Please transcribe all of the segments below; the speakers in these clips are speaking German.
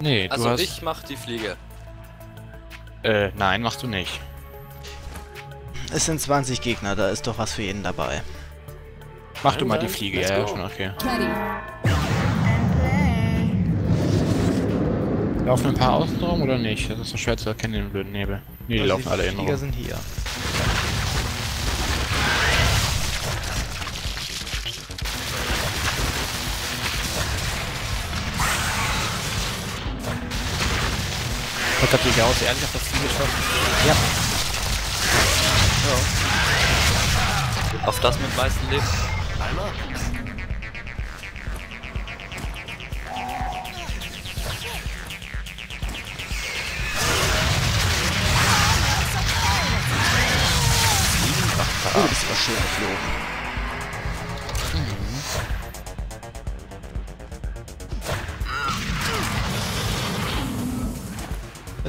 Nee, Also du hast. ich mach die Fliege. Äh, nein, machst du nicht. Es sind 20 Gegner, da ist doch was für jeden dabei. Mach du mal die Fliege, ja, ja, schon okay. Laufen ein paar außen rum oder nicht? Das ist so schwer zu erkennen in dem blöden Nebel. Nee, die Also laufen alle innen Flieger rum. sind hier. Was hat die aus ehrlich auf das Ziel geschossen? Ja. Auf das mit meisten Leben. Oh, das ist aber schön geflogen.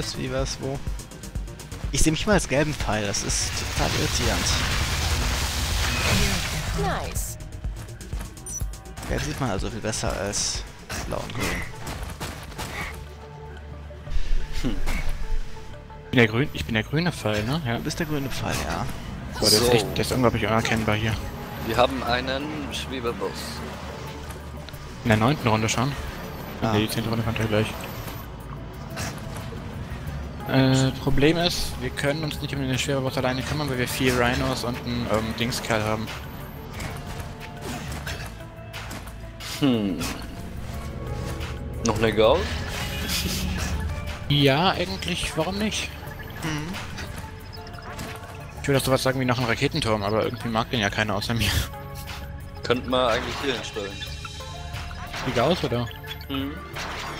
Was, wie, was, wo? Ich sehe mich mal als gelben Pfeil, das ist total irritierend. Nice. Gelb sieht man also viel besser als blau und grün. Ich bin der, grün, ich bin der grüne Pfeil, ne? Ja. Du bist der grüne Pfeil, ja. Boah, der, So. ist echt, der ist unglaublich unerkennbar hier. Wir haben einen Schwebeboss. In der neunten Runde schon. Ah. Nee, die zehnte Runde kommt ja gleich. Äh, Problem ist, wir können uns nicht um den Schwereboss alleine kümmern, weil wir vier Rhinos und einen ähm, Dingskerl haben. Hm. Noch eine Gauss? Ja, eigentlich, warum nicht? Hm. Ich würde auch sowas sagen wie noch einen Raketenturm, aber irgendwie mag den ja keiner außer mir. Könnten wir eigentlich hier hinstellen. Sieht aus, oder? Hm.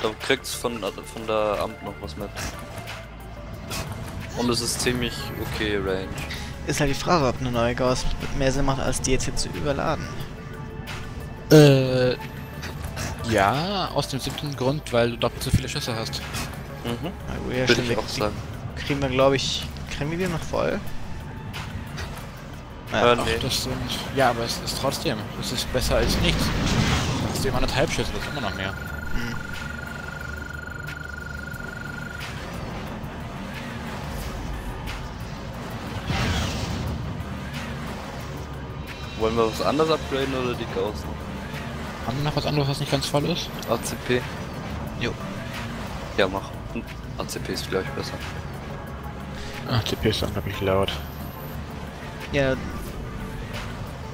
Da kriegt's von, also von der Amt noch was mit. Und es ist ziemlich okay Range. Ist halt die Frage, ob eine neue Gauss mehr Sinn macht, als die jetzt hier zu überladen. Äh, ja, aus dem siebten Grund, weil du doppelt so viele Schüsse hast. Mhm. Na gut, ja, stimmt, ich auch sagen. kriegen wir, glaube ich, kriegen wir die noch voll? Naja, Äh, nee. das sind, ja, aber es ist trotzdem, es ist besser als nichts. Hast du immer anderthalb Schüsse, das ist immer noch mehr. Wollen wir was anderes upgraden oder die Gauss? Haben wir noch was anderes, was nicht ganz voll ist? ACP? Jo. Ja, mach. ACP ist vielleicht besser. Ach, TP ist unglaublich laut. Ja,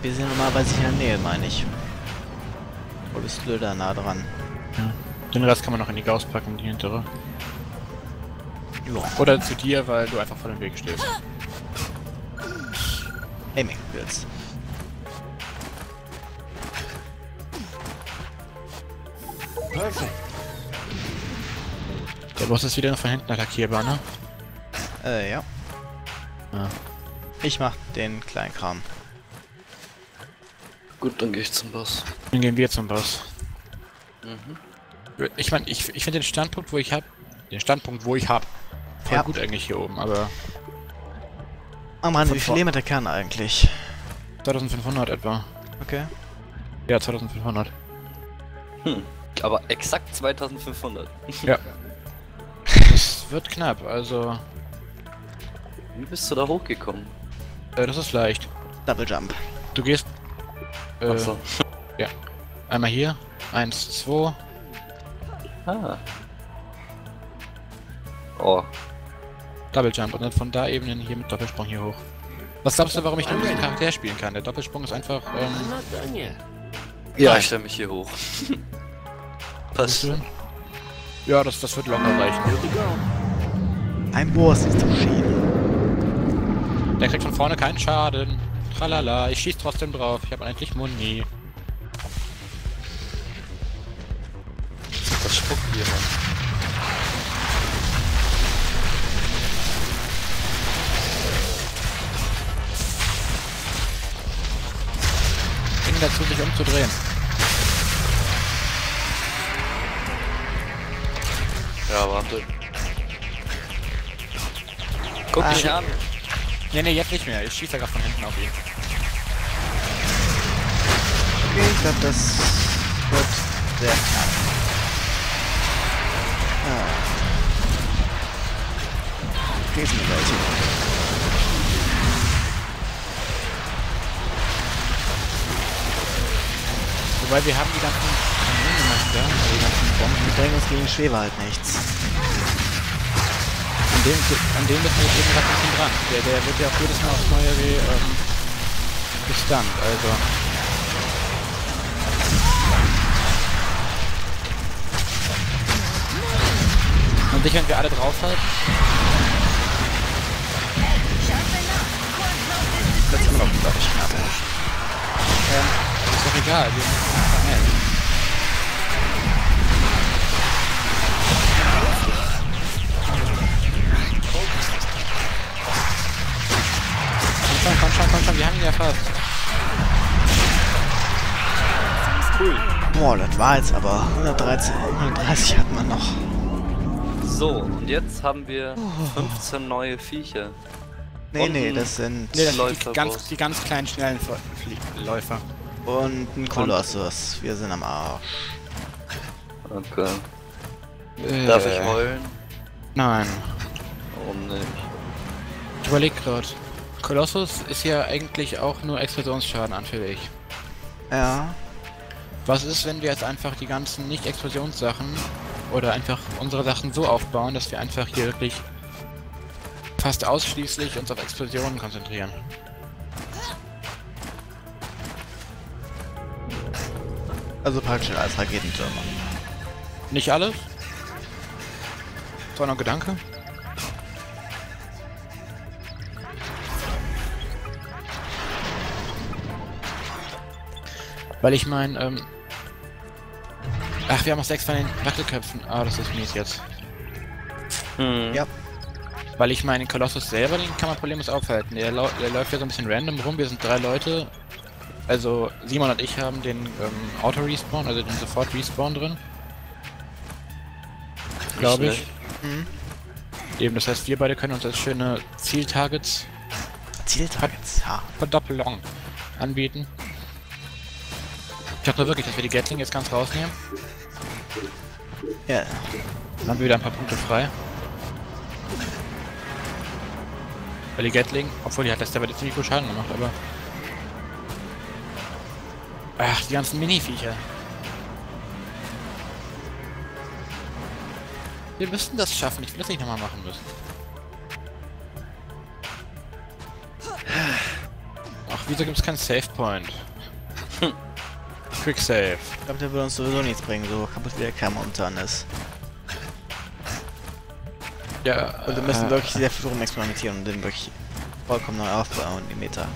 wir sind normalerweise hier in der Nähe, meine ich. Wo bist du da nah dran? Den Rest kann man noch in die Gauss packen, die hintere. Ja. Oder zu dir, weil du einfach vor dem Weg stehst. Aiming Pilz. Der Boss ist wieder von hinten attackierbar, ne? Äh, ja. Ja. Ich mach den kleinen Kram. Gut, dann gehe ich zum Boss. Dann gehen wir zum Boss. Mhm. Ich meine, ich, ich finde den Standpunkt, wo ich hab, den Standpunkt, wo ich hab, voll Ja. gut eigentlich hier oben, aber Oh Mann, wie viel Leben hat der Kern eigentlich? 2500 etwa. Okay. Ja, 2500. Hm. Aber exakt 2500. Ja. Das wird knapp, also Wie bist du da hochgekommen? äh, das ist leicht. Double Jump. Du gehst äh, Achso. einmal hier, eins, zwei, Ah. Oh. Double Jump und dann von da eben hier mit Doppelsprung hier hoch. Was glaubst du, warum ich nur diesen Charakter spielen kann? Der Doppelsprung ist einfach, ähm, Ja, ich stelle mich hier hoch. Passt. Ja, das, das wird locker reichen. Ein Boss ist erschienen. Der kriegt von vorne keinen Schaden. Tralala, ich schieß trotzdem drauf. Ich habe eigentlich Muni. Das spuckt hier, Mann. Bin dazu, sich umzudrehen. Ja, warte. Guck Ah. mich an. Nee, nee, jetzt nicht mehr. Ich schieße gerade von hinten auf ihn. Okay, ich glaube, das wird sehr knapp. Ja. Riesenbewältigung. Wobei wir haben die ganzen da, also die ganzen Bomben. Die bringen uns gegen Schwebe halt nichts. An dem, an dem müssen wir jetzt irgendwas ein bisschen dran. Der, der wird ja auch jedes Mal aufs Neue ge, ähm, gestunt, also. Und sich, wenn wir alle draufhalten, Das ist immer noch, glaube ich, knapp. ähm, ist doch egal, wir müssen einfach melden. Ja fast. Cool. Boah, das war jetzt aber 113, 130 hat man noch. So, und jetzt haben wir 15 neue Viecher. Nee, Und nee, das sind... Nee, das sind die ganz, die ganz kleinen, schnellen Läufer. Und ein Kolossus. Wir sind am Arsch. Okay. Darf ich heulen? Nein. Warum nicht? Ich überleg grad. Kolossus ist ja eigentlich auch nur Explosionsschaden anfällig. Ja. Was ist, wenn wir jetzt einfach die ganzen Nicht-Explosionssachen oder einfach unsere Sachen so aufbauen, dass wir einfach hier wirklich fast ausschließlich uns auf Explosionen konzentrieren? Also praktisch als Raketentürmer. Nicht alles? Das war noch ein Gedanke. Weil ich meine, ähm... Ach, wir haben noch sechs von den Wackelköpfen. Ah, das ist mies jetzt. Hm. Ja. Weil ich meine, den Kolossus selber, den kann man problemlos aufhalten. Der, der läuft ja so ein bisschen random rum. Wir sind drei Leute. Also, Simon und ich haben den ähm, Auto-Respawn, also den Sofort-Respawn drin. Glaube ich. Mhm. Eben, das heißt, wir beide können uns als schöne Zieltargets Zieltargets, ja. Verdoppelung anbieten. Ich hoffe nur wirklich, dass wir die Gatling jetzt ganz rausnehmen. Ja, Dann haben wir wieder ein paar Punkte frei. Weil die Gatling, obwohl die hat letzter Welle ziemlich gut Schaden gemacht, aber... Ach, die ganzen Mini-Viecher. Wir müssten das schaffen, ich will das nicht nochmal machen müssen. Ach, wieso gibt es keinen Save Point? Quick Save. ich glaube, der würde uns sowieso nichts bringen, so kaputt wie der Kern momentan ist. Ja, Und wir müssen äh, wirklich sehr viel rumexperimentieren und den wirklich vollkommen neu aufbauen, die Meter.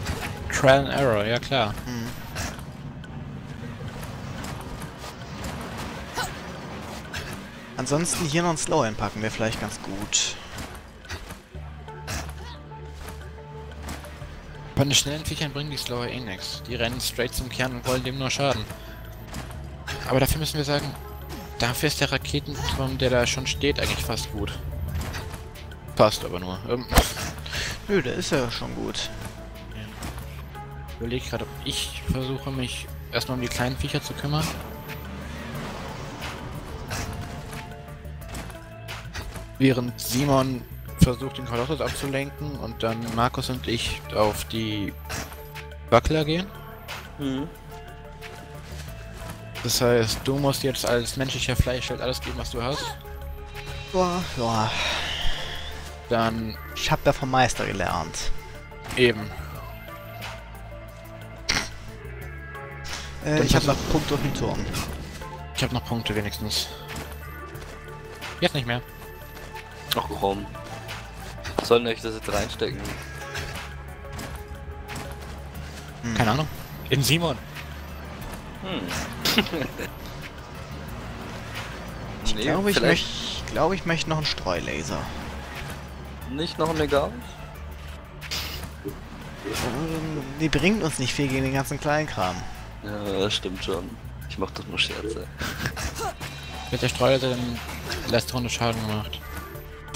Trial and Error, ja klar. Mhm. Ansonsten hier noch ein Slow einpacken wäre vielleicht ganz gut. Bei den schnellen Viechern bringen die Slower eh nix. Die rennen straight zum Kern und wollen dem nur schaden. Aber dafür müssen wir sagen, dafür ist der Raketenturm, der da schon steht, eigentlich fast gut. Passt aber nur. Ähm, Nö, der ist ja schon gut. ich überlege gerade, ob ich versuche mich erstmal um die kleinen Viecher zu kümmern. Während Simon versucht, den Kolossus abzulenken und dann Markus und ich auf die Wackler gehen. Hm. Das heißt, du musst jetzt als menschlicher Fleischheld alles geben, was du hast. Ja, ja. Dann Ich hab ja vom Meister gelernt. eben. Äh, ich hab noch Punkt auf den Turm. Ich habe noch Punkte wenigstens. Jetzt nicht mehr. Ach komm. Sollen euch das jetzt reinstecken? Hm. Keine Ahnung. In Simon. Hm. Ich Nee, glaube, ich, vielleicht möcht, glaube, ich möchte noch einen Streulaser. nicht noch ein Legaus? Ähm, Die bringt uns nicht viel gegen den ganzen Kleinkram. Ja, das stimmt schon. Ich mach doch nur Scherze. Mit der Streuer dann letzte Runde Schaden gemacht.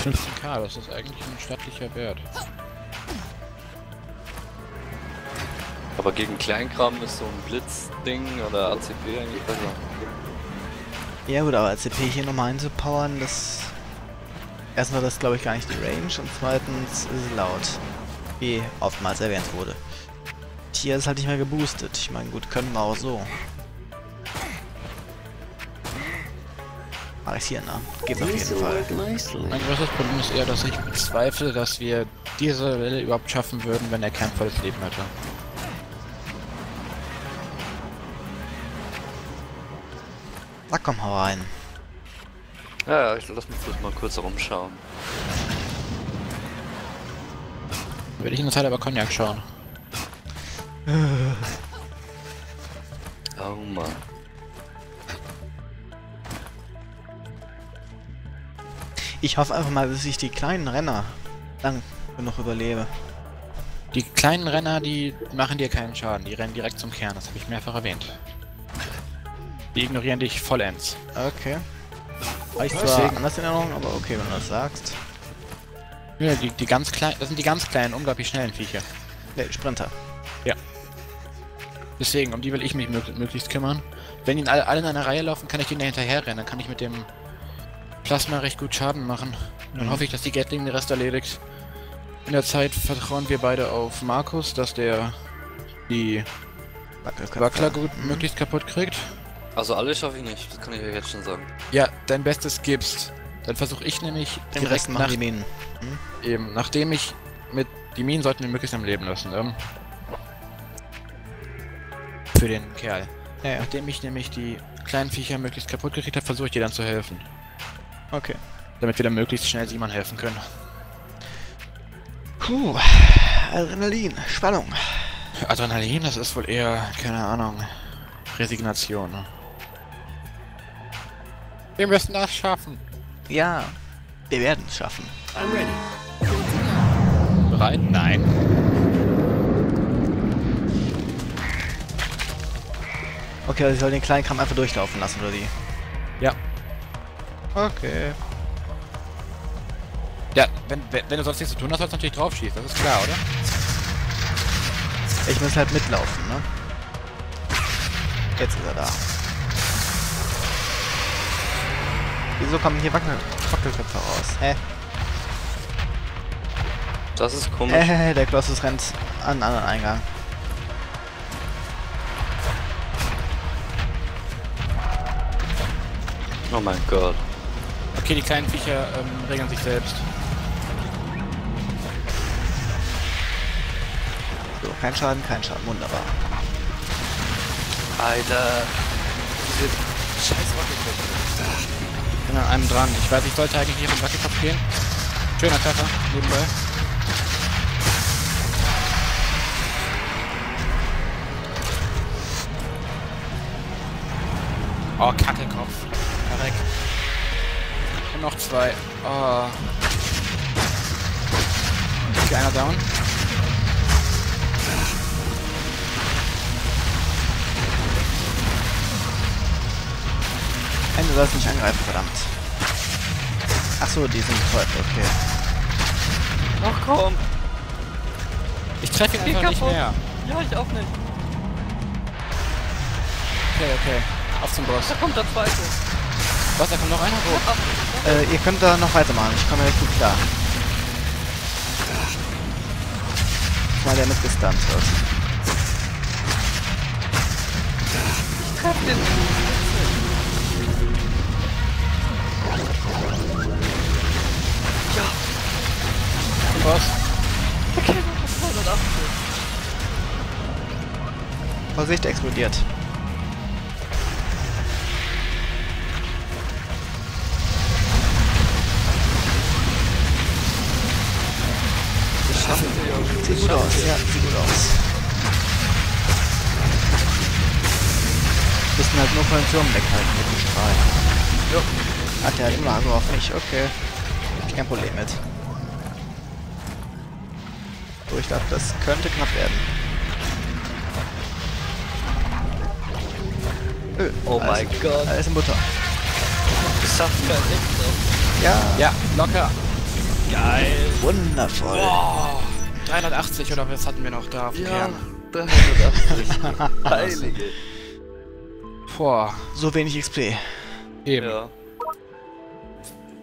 15k, das ist eigentlich ein stattlicher Wert. Aber gegen Kleinkram ist so ein Blitzding oder ACP eigentlich besser. Ja gut, aber als CP hier nochmal einzupowern, das... Erstmal das glaube ich gar nicht die Range und zweitens ist es laut. Wie oftmals erwähnt wurde. Hier ist halt nicht mehr geboostet. Ich meine, gut, können wir auch so. Mach ich's hier, ne? Geht auf jeden Fall. Mein größtes Problem ist eher, dass ich bezweifle, dass wir diese Welle überhaupt schaffen würden, wenn er kein volles Leben hätte. Na komm, hau rein. Ja, ich lass mich kurz mal kurz rumschauen. Würde ich in der Zeit aber Cognac schauen. Oh Mann. Ich hoffe einfach mal, dass ich die kleinen Renner lang genug überlebe. Die kleinen Renner, die machen dir keinen Schaden. Die rennen direkt zum Kern, das habe ich mehrfach erwähnt. Die ignorieren dich vollends. Okay. War ich zwar Deswegen- anders in Erinnerung, aber okay, wenn du das sagst. Ja, die, die ganz kleinen, das sind die ganz kleinen, unglaublich schnellen Viecher. Ne, Sprinter. Deswegen, um die will ich mich mög möglichst kümmern. Wenn die alle, alle in einer Reihe laufen, kann ich denen hinterher rennen. Dann kann ich mit dem Plasma recht gut Schaden machen. Dann Mhm. hoffe ich, dass die Gatling den Rest erledigt. In der Zeit vertrauen wir beide auf Markus, dass der die. Wackler gut Mhm. möglichst kaputt kriegt. Also alle schaffe ich nicht, das kann ich euch jetzt schon sagen. Ja, dein Bestes gibst. Dann versuche ich nämlich Den direkt nach, die Minen. eben, nachdem ich mit die Minen sollten wir möglichst am Leben lassen. Ähm, für den Kerl. Ja, ja. Nachdem ich nämlich die kleinen Viecher möglichst kaputt gekriegt habe, versuche ich dir dann zu helfen. Okay. Damit wir dann möglichst schnell Simon helfen können. Puh. Adrenalin. Spannung. Adrenalin, das ist wohl eher, keine Ahnung, Resignation. ne? Wir müssen das schaffen. Ja. Wir werden es schaffen. I'm ready. Bereit? Nein. Okay, also ich soll den kleinen Kram einfach durchlaufen lassen, oder wie? Ja. Okay. Ja, wenn, wenn, wenn du sonst nichts zu tun hast, sollst du natürlich drauf schießen, das ist klar, oder? Ich muss halt mitlaufen, ne? Jetzt ist er da. Wieso kommen hier Wackel Wackelköpfe raus? Hä? Das ist komisch. Hä, der Colossus rennt an einen anderen Eingang. Oh mein Gott. Okay, die kleinen Viecher ähm, regeln sich selbst. So, kein Schaden, kein Schaden. Wunderbar. Alter. Diese scheiß Wackelköpfe. Ich bin an einem dran. Ich weiß, ich sollte eigentlich nicht auf den Wackelkopf gehen. Schöner Treffer, nebenbei. Oh, Kackelkopf. Noch zwei. Oh. Okay, einer down. Nein, du sollst mich angreifen, verdammt. Ach so, die sind voll. Okay. Ach komm. Ich treffe ihn einfach nicht mehr. Ja, ich auch nicht. Okay, okay. Auf zum Boss. Da kommt der zweite. Was, da kommt noch einer? Wo? Äh, ihr könnt da noch weitermachen. Ich komme recht gut klar. Mal der mitgestunt wird. Treff den. Boss. Okay, 280. Vorsicht, explodiert. Sieht gut aus, ja, sieht gut aus. Müssen halt nur von den Türmen weghalten mit dem Strahl. Ja. Ach, der hat immer Lager auf mich, okay. Ich kein Problem mit. So, ich glaube, das könnte knapp werden. Öh, Oh mein Gott. Alles in Butter. Das schaffen wir echt noch. Ja, Ja, locker. Geil. wundervoll. Boah. 380 oder was hatten wir noch da auf dem Ja, Kern? 380. Heilige. Boah. So wenig XP. Eben. Ja.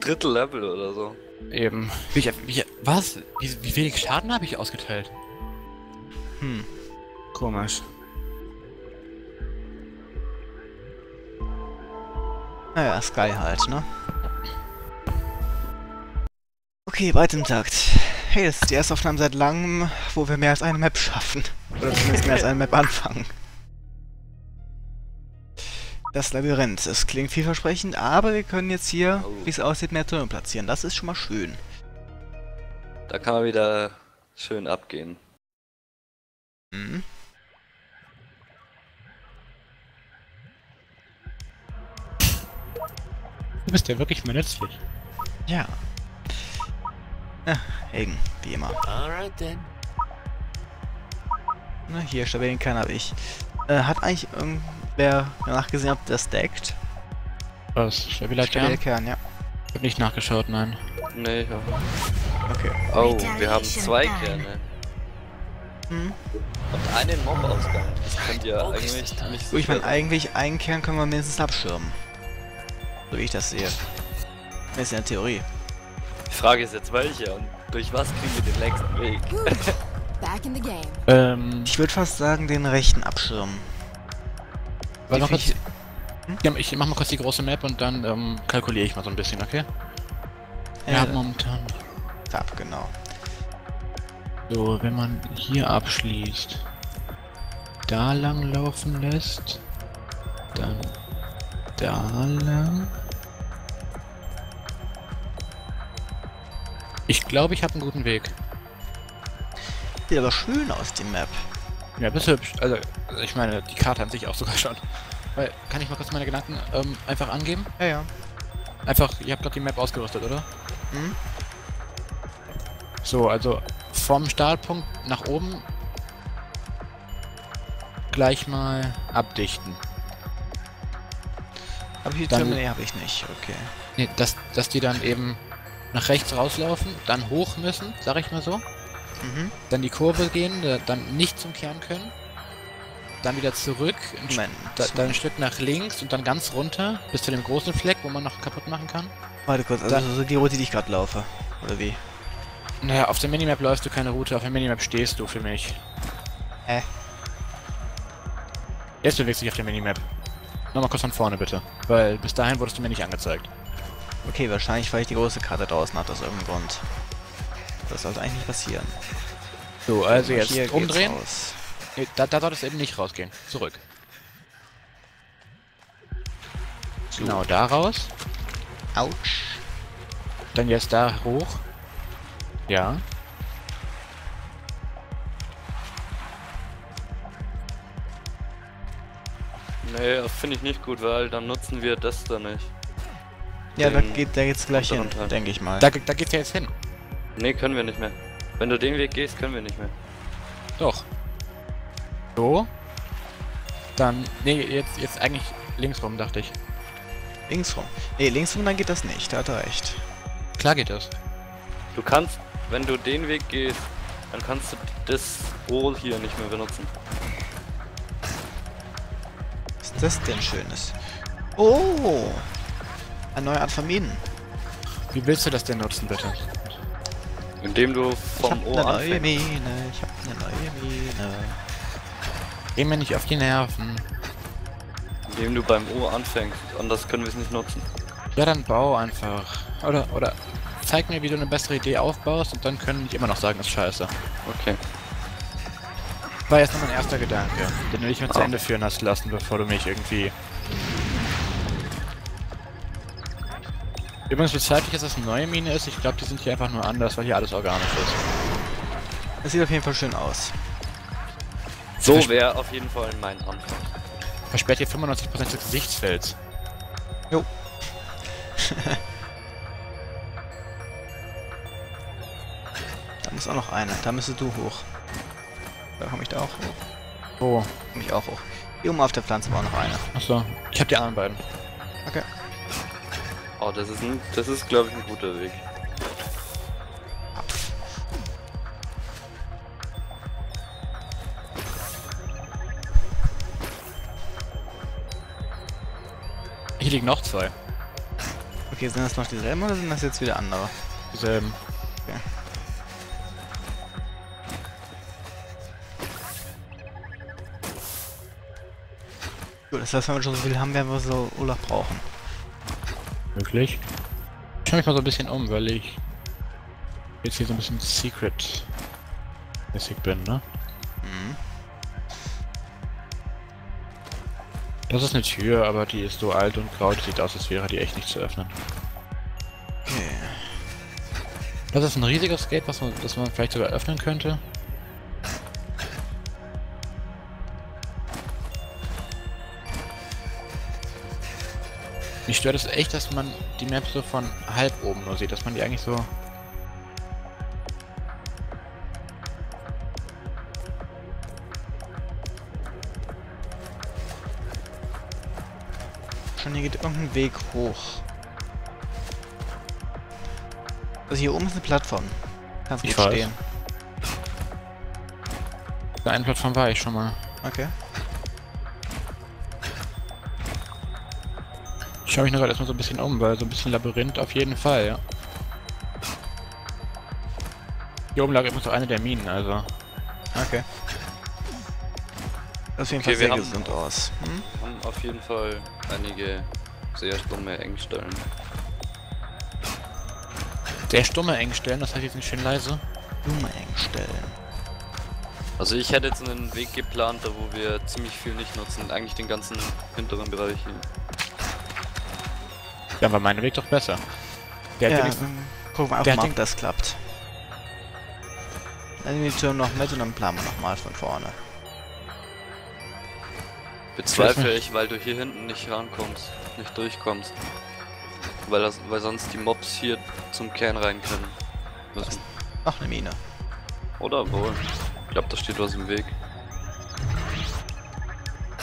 Drittel Level oder so. Eben. Wie, ich- wie, was? Wie, wie wenig Schaden habe ich ausgeteilt? Hm. Komisch. Naja, Sky halt, ne? Okay, weit im Takt. Hey, das ist die erste Aufnahme seit langem, wo wir mehr als eine Map schaffen. Oder zumindest mehr als eine Map anfangen. Das Labyrinth. Es klingt vielversprechend, aber wir können jetzt hier, wie es aussieht, mehr Türme platzieren. Das ist schon mal schön. Da kann man wieder schön abgehen. Mhm. Du bist ja wirklich mal nützlich. Ja. Ja, Hagen, wie immer. Alright then. Na, hier, stabilen Kern habe ich. Äh, hat eigentlich irgendwer nachgesehen, ob das deckt? Was? Stabiler Stabiler Kern? Kern, ja. Ich hab nicht nachgeschaut, nein. Nee, ja. Okay. Oh, wir haben zwei Kerne. Hm. Und einen Mob-Ausgang. Das könnte ja eigentlich nicht So, ich meine, eigentlich einen Kern können wir mindestens abschirmen. So wie ich das sehe. Das ist ja eine Theorie. Die Frage ist jetzt welcher und durch was kriegen wir den längsten Weg? Back in the game. Ähm, Ich würde fast sagen, den rechten abschirmen. warte mal kurz. Definitiv- Ja, ich mach mal kurz die große Map und dann ähm, kalkuliere ich mal so ein bisschen, okay? Ja, haben momentan. Tab, genau. So, wenn man hier abschließt, da lang laufen lässt, dann da lang. Ich glaube, ich habe einen guten Weg. Sieht aber schön aus, die Map. Ja, bist hübsch. Also, ich meine, die Karte an sich auch sogar schon. Weil, kann ich mal kurz meine Gedanken ähm, einfach angeben? Ja, ja. Einfach, ihr habt gerade die Map ausgerüstet, oder? Hm? So, also vom Startpunkt nach oben gleich mal abdichten. Ich die Türme? Nee, hab ich nicht. Okay. Nee, dass, dass die dann eben nach rechts rauslaufen, dann hoch müssen, sag ich mal so. Mhm. Dann die Kurve gehen, da- dann nicht zum Kern können. Dann wieder zurück, ein, Moment. da, dann ein Stück nach links und dann ganz runter bis zu dem großen Fleck, wo man noch kaputt machen kann. Warte kurz, also Dann- so die Route, die ich gerade laufe. Oder wie? Naja, auf der Minimap läufst du keine Route, auf der Minimap stehst du für mich. Hä? Jetzt bewegst du dich auf der Minimap. Nochmal kurz von vorne bitte. Weil bis dahin wurdest du mir nicht angezeigt. Okay, wahrscheinlich, weil ich die große Karte draußen hatte, aus irgendeinem Grund. Das sollte eigentlich nicht passieren. So, also Hier jetzt geht's umdrehen. raus. Nee, da, da solltest du eben nicht rausgehen. Zurück. Genau, da raus. Autsch. Dann jetzt da hoch. Ja. Nee, das finde ich nicht gut, weil dann nutzen wir das da nicht. Ja, da geht der jetzt gleich hin, denke ich mal. Da, da geht's ja jetzt hin. Nee, können wir nicht mehr. Wenn du den Weg gehst, können wir nicht mehr. Doch. So. Dann. Nee, jetzt, jetzt eigentlich links rum, dachte ich. Links rum. Nee, links rum, dann geht das nicht. Da hat er recht. Klar geht das. Du kannst, wenn du den Weg gehst, dann kannst du das Rohl hier nicht mehr benutzen. Was ist das denn Schönes? Oh! Eine neue Art von Minen. Wie willst du das denn nutzen, bitte? Indem du Ich vom hab Ohr eine neue anfängst. Mine. Ich hab eine neue Mine. Geh mir nicht auf die Nerven. Indem du beim Ohr anfängst. Anders können wir es nicht nutzen. Ja, dann bau einfach. Oder, oder zeig mir, wie du eine bessere Idee aufbaust und dann können die immer noch sagen, ist scheiße. Okay. War jetzt nur mein erster Gedanke, den du nicht mehr zu Ah. Ende führen hast lassen, bevor du mich irgendwie... Übrigens bezweifle ich, dass das eine neue Mine ist. Ich glaube, die sind hier einfach nur anders, weil hier alles organisch ist. Das sieht auf jeden Fall schön aus. So wäre auf jeden Fall mein Anfang. Versperrt hier 95% des Gesichtsfelds. Jo. da muss auch noch eine. Da müsstest du hoch. Da komme ich da auch hoch. Wo? Komm ich auch hoch. Hier oben auf der Pflanze war auch noch eine. Achso. Ich hab die anderen beiden. Okay. Oh, das ist ein, das ist glaube ich ein guter Weg. Hier liegen noch zwei. Okay, sind das noch dieselben oder sind das jetzt wieder andere? Dieselben. Okay. Gut, das heißt, wenn wir schon so viel haben, werden wir so Olaf brauchen. Möglich. Ich schaue mich mal so ein bisschen um, weil ich jetzt hier so ein bisschen secret mäßig bin, ne? Mhm. Das ist eine Tür, aber die ist so alt und grau, die sieht aus, als wäre die echt nicht zu öffnen. Okay. Das ist ein riesiges Gate, was man, das man vielleicht sogar öffnen könnte. Mich stört es echt, dass man die Map so von halb oben nur sieht, dass man die eigentlich so... Schon hier geht irgendein Weg hoch. Also hier oben ist eine Plattform. Kannst weiß. stehen. Bei einer Plattform war ich schon mal. Okay. Schaue mich nur gerade erstmal so ein bisschen um, weil so ein bisschen Labyrinth auf jeden Fall, ja. Hier oben lag immer so eine der Minen, also. Okay. Das sieht auf jeden Okay, sehr haben- gesund aus. Hm? Wir haben auf jeden Fall einige sehr stumme Engstellen. Der stumme Engstellen, das heißt, die sind schön leise. Blume eng stellen. Also ich hätte jetzt einen Weg geplant, da wo wir ziemlich viel nicht nutzen. Eigentlich den ganzen hinteren Bereich hier. Dann war mein Weg doch besser. Der hat Ja, wenigstens- dann gucken wir der einfach hat mal, den- ob das klappt. Dann nehmen wir die Tür noch mit und dann planen wir nochmal von vorne. Bezweifle ich, weil du hier hinten nicht rankommst, nicht durchkommst. Weil, das, weil sonst die Mobs hier zum Kern rein können. Müssen. Ach, eine Mine. Oder wohl. Ich glaube, da steht was im Weg.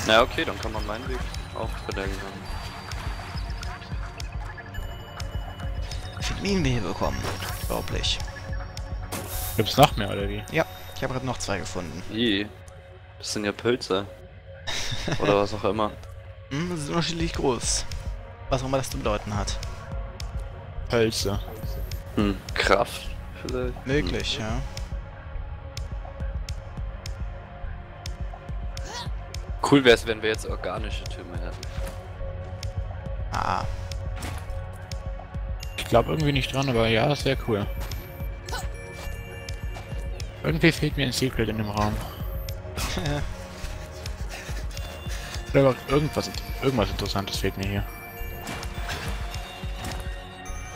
Na okay, dann kann man meinen Weg auch verlängern. Wie viele Minen wir hier bekommen. Unglaublich. Gibt's noch mehr, oder wie? Ja, ich habe gerade noch zwei gefunden. Je. Das sind ja Pilze. Oder was auch immer. Hm, das ist unterschiedlich groß. Was auch immer das zu bedeuten hat. Hölzer. Hm, Kraft vielleicht? Möglich, ja. Cool wäre es, wenn wir jetzt organische Türme hätten. Ah, Ich glaube irgendwie nicht dran, aber ja, das wäre cool. Irgendwie fehlt mir ein Secret in dem Raum. Oder irgendwas, irgendwas Interessantes fehlt mir hier.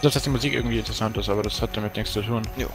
Dass die Musik irgendwie interessant ist, aber das hat damit nichts zu tun. jo.